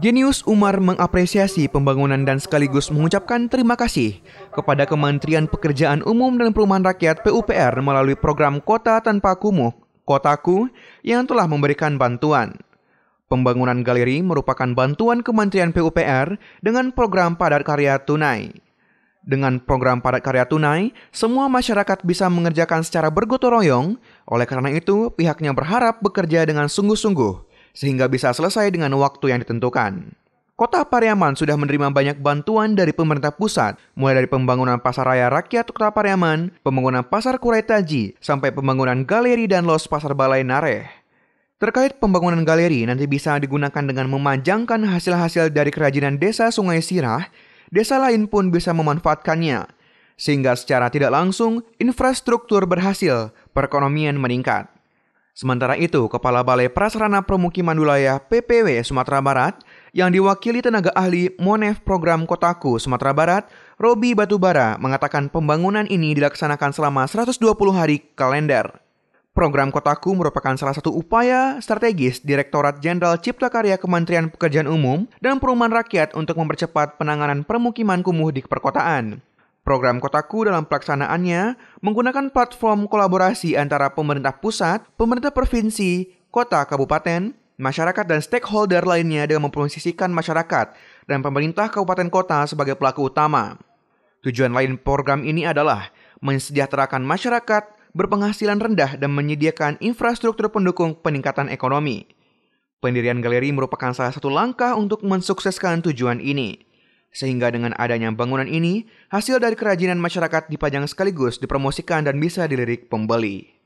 Genius Umar mengapresiasi pembangunan dan sekaligus mengucapkan terima kasih kepada Kementerian Pekerjaan Umum dan Perumahan Rakyat PUPR melalui program Kota Tanpa Kumuh, Kotaku, yang telah memberikan bantuan. Pembangunan galeri merupakan bantuan Kementerian PUPR dengan program padat karya tunai. Dengan program padat karya tunai, semua masyarakat bisa mengerjakan secara bergotong royong. Oleh karena itu, pihaknya berharap bekerja dengan sungguh-sungguh sehingga bisa selesai dengan waktu yang ditentukan. Kota Pariaman sudah menerima banyak bantuan dari pemerintah pusat, mulai dari pembangunan pasar raya rakyat Kota Pariaman, pembangunan pasar Kurai Taji, sampai pembangunan galeri dan los pasar Balai Nareh. Terkait pembangunan galeri nanti bisa digunakan dengan memanjangkan hasil-hasil dari kerajinan desa Sungai Sirah, desa lain pun bisa memanfaatkannya, sehingga secara tidak langsung infrastruktur berhasil, perekonomian meningkat. Sementara itu, Kepala Balai Prasarana Permukiman Wilayah PPW Sumatera Barat yang diwakili tenaga ahli Monef Program Kotaku Sumatera Barat, Robi Batubara, mengatakan pembangunan ini dilaksanakan selama 120 hari kalender. Program Kotaku merupakan salah satu upaya strategis Direktorat Jenderal Cipta Karya Kementerian Pekerjaan Umum dan Perumahan Rakyat untuk mempercepat penanganan permukiman kumuh di perkotaan. Program Kotaku dalam pelaksanaannya menggunakan platform kolaborasi antara pemerintah pusat, pemerintah provinsi, kota, kabupaten, masyarakat, dan stakeholder lainnya dengan memposisikan masyarakat dan pemerintah kabupaten kota sebagai pelaku utama. Tujuan lain program ini adalah mensejahterakan masyarakat berpenghasilan rendah dan menyediakan infrastruktur pendukung peningkatan ekonomi. Pendirian galeri merupakan salah satu langkah untuk mensukseskan tujuan ini. Sehingga dengan adanya bangunan ini, hasil dari kerajinan masyarakat dipajang sekaligus dipromosikan dan bisa dilirik pembeli.